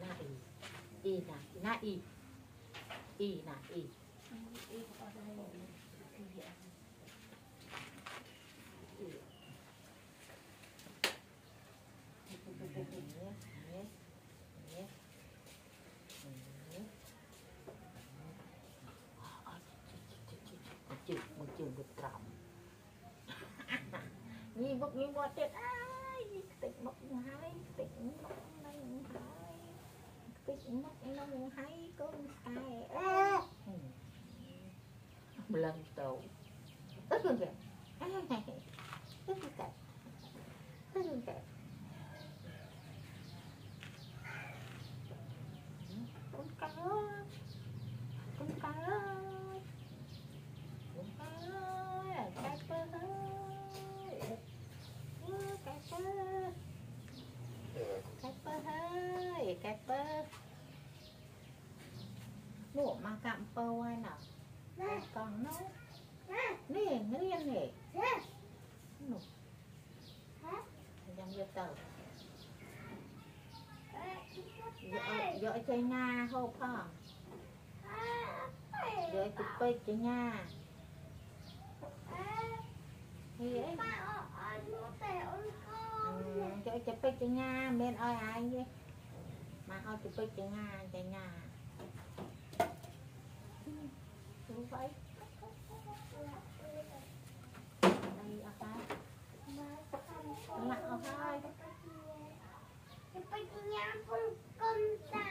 na i i na na i i na i chịu một chịu được trọng nhìn bốc nhìn bọt chết á Ulang tau. Terus enggak? Terus enggak? Terus enggak? Mua mà cặm bơ ai nào? Còn nó, nè riêng nè nụ dăm vô tờ. Dội dội chơi nga hô không? Dội chụp bê chơi nga. Thì ấy dội chụp bê chơi nga men ơi ai vậy mà thôi chụp bê chơi nga chơi nga. ម៉ាក់អស់ហើយទៅពេញញ៉ាំពុំគុំតា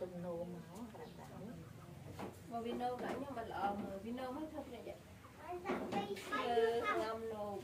ទំនោមមកក្រៅដាក់មកវីណូដាក់ខ្ញុំមិនល្អមើលវីណូមកធ្វើនេះអឺងំនោម